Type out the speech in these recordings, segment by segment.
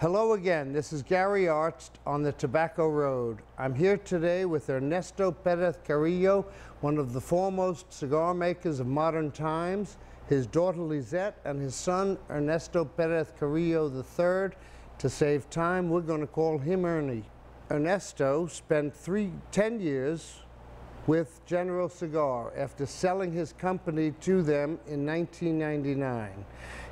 Hello again. This is Gary Arzt on the Tobacco Road. I'm here today with Ernesto Perez Carrillo, one of the foremost cigar makers of modern times, his daughter Lissette, and his son Ernesto Perez Carrillo III. To save time, we're going to call him Ernie. Ernesto spent three, 10 years with General Cigar after selling his company to them in 1999.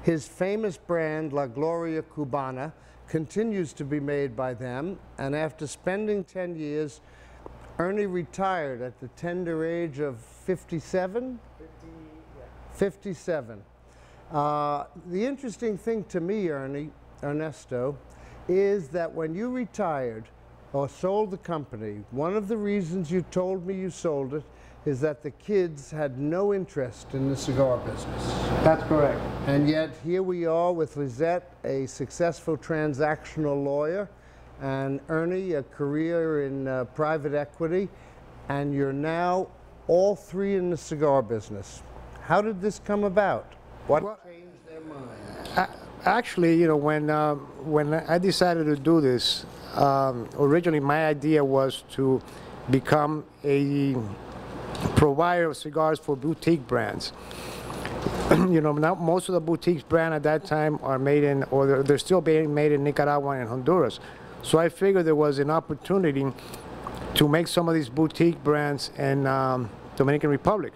His famous brand, La Gloria Cubana, continues to be made by them, and after spending 10 years, Ernie retired at the tender age of 57? 50, yeah. 57. Uh, the interesting thing to me, Ernie, Ernesto, is that when you retired or sold the company, one of the reasons you told me you sold it is that the kids had no interest in the cigar business. That's correct. And yet here we are with Lissette, a successful transactional lawyer, and Ernie, a career in uh, private equity, and you're now all three in the cigar business. How did this come about? What well, changed their mind? Actually, you know, when, uh, when I decided to do this, um, originally my idea was to become a provider of cigars for boutique brands. you know, now most of the boutique brand at that time are made in, or they're, they're, still being made in Nicaragua and Honduras. So I figured there was an opportunity to make some of these boutique brands in um, Dominican Republic.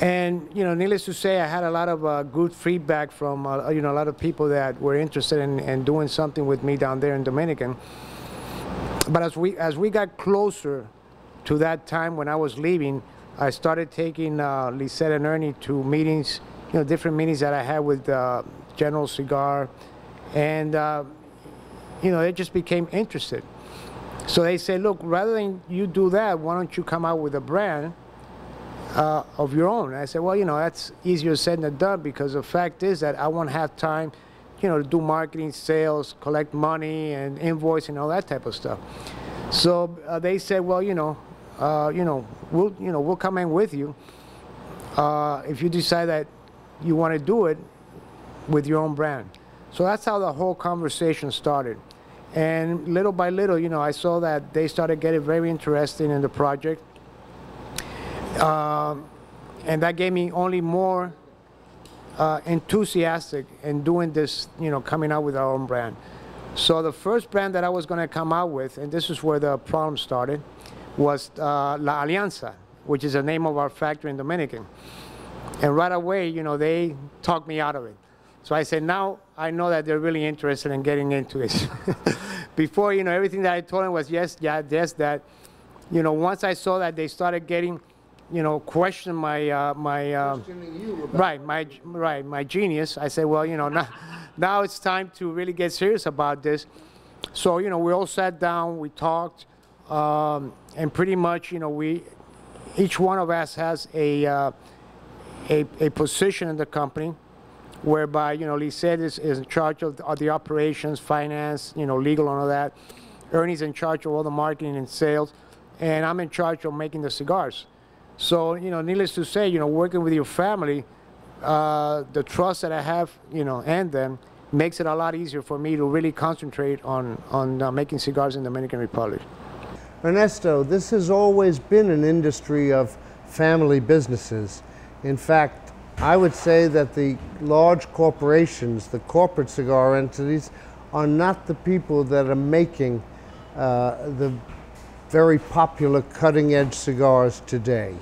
And you know, needless to say, I had a lot of uh, good feedback from uh, you know a lot of people that were interested in, in doing something with me down there in Dominican. But as we as we got closer to that time when I was leaving, I started taking uh, Lissette and Ernie to meetings, you know, different meetings that I had with uh, General Cigar, and uh, you know, they just became interested. So they said, look, rather than you do that, why don't you come out with a brand uh, of your own? And I said, well, you know, that's easier said than done because the fact is that I won't have time, you know, to do marketing, sales, collect money, and invoice and all that type of stuff. So uh, they said, well, you know, uh, you know, we'll, you know, we'll come in with you. Uh, if you decide that you want to do it with your own brand. So that's how the whole conversation started. And little by little, you know, I saw that they started getting very interested in the project. Um, and that gave me only more uh, enthusiastic in doing this, you know, coming out with our own brand. So the first brand that I was going to come out with, and this is where the problem started, was uh, La Alianza, which is the name of our factory in Dominican. And right away, you know, they talked me out of it. So I said, now I know that they're really interested in getting into this. Before, you know, everything that I told them was yes, yeah, yes, that. You know, once I saw that they started getting, you know, question my, uh, my, uh, right, my, right, my genius, I said, well, you know, now, now it's time to really get serious about this. So, you know, we all sat down, we talked, um, and pretty much, you know, we, each one of us has a, uh, a, a, position in the company whereby, you know, Lissette is, is in charge of the, of the, operations, finance, you know, legal and all that. Ernie's in charge of all the marketing and sales, and I'm in charge of making the cigars. So, you know, needless to say, you know, working with your family, uh, the trust that I have, you know, and them makes it a lot easier for me to really concentrate on, on uh, making cigars in the Dominican Republic. Ernesto, this has always been an industry of family businesses. In fact, I would say that the large corporations, the corporate cigar entities, are not the people that are making uh, the very popular cutting edge cigars today.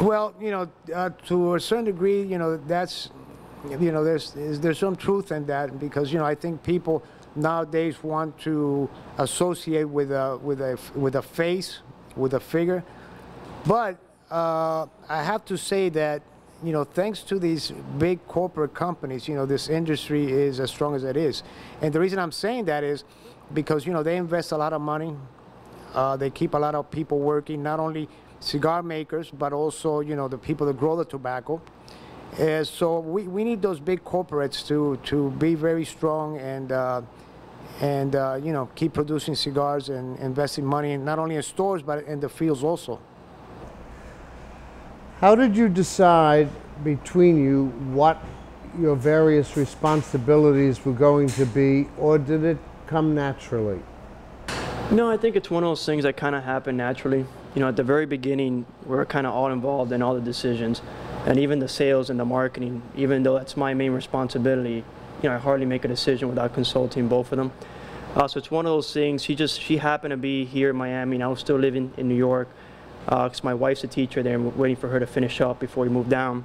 Well, you know, uh, to a certain degree, you know, that's, you know, there's, there's some truth in that because, you know, I think people nowadays want to associate with a with a with a face, with a figure. But uh, I have to say that you know, thanks to these big corporate companies, you know, this industry is as strong as it is. And the reason I'm saying that is because you know they invest a lot of money. Uh, they keep a lot of people working, not only cigar makers, but also you know the people that grow the tobacco. Uh, so we, we need those big corporates to to be very strong and uh, and uh, you know keep producing cigars and investing money in not only in stores but in the fields also. How did you decide between you what your various responsibilities were going to be, or did it come naturally? No, I think it's one of those things that kind of happen naturally. You know, at the very beginning, we're kind of all involved in all the decisions, and even the sales and the marketing. Even though that's my main responsibility, you know, I hardly make a decision without consulting both of them. Uh, so it's one of those things. She just she happened to be here in Miami, and I was still living in New York because my wife's a teacher there, and waiting for her to finish up before we move down.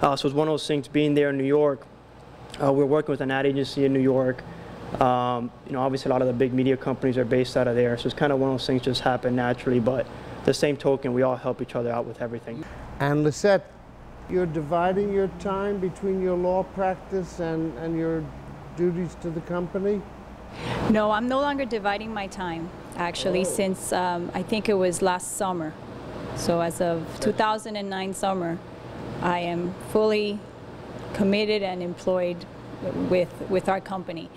Uh, so it's one of those things. Being there in New York, uh, we're working with an ad agency in New York. Um, you know, obviously a lot of the big media companies are based out of there, so it's kind of one of those things just happen naturally. But the same token, we all help each other out with everything. And Lissette, you're dividing your time between your law practice and, and your duties to the company? No, I'm no longer dividing my time, actually, since um, I think it was last summer. So as of 2009 summer, I am fully committed and employed with, with our company.